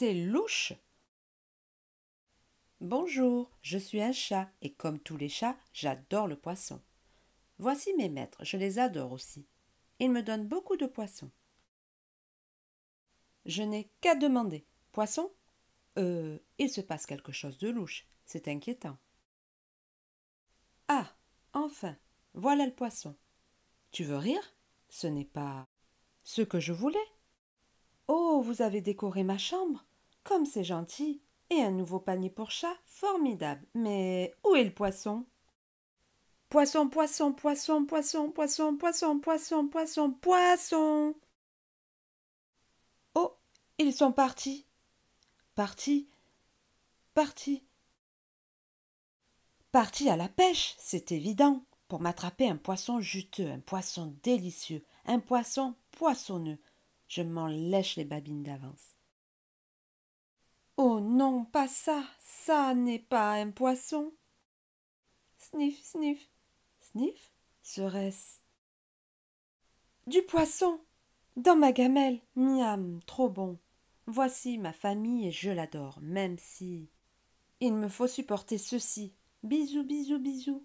c'est louche. Bonjour, je suis un chat, et comme tous les chats, j'adore le poisson. Voici mes maîtres, je les adore aussi. Ils me donnent beaucoup de poissons. Je n'ai qu'à demander. Poisson? Euh, il se passe quelque chose de louche. C'est inquiétant. Ah, enfin, voilà le poisson. Tu veux rire? Ce n'est pas ce que je voulais. Oh, vous avez décoré ma chambre Comme c'est gentil. Et un nouveau panier pour chat Formidable. Mais où est le poisson? Poisson, poisson, poisson, poisson, poisson, poisson, poisson, poisson, poisson! Oh Ils sont partis. Partis. Partis. Partis à la pêche, c'est évident, pour m'attraper un poisson juteux, un poisson délicieux, un poisson poissonneux. Je m'en lèche les babines d'avance. Oh non, pas ça, ça n'est pas un poisson. Sniff, sniff, sniff, serait-ce. Du poisson. Dans ma gamelle. Miam trop bon. Voici ma famille et je l'adore même si il me faut supporter ceci. Bisous bisous bisous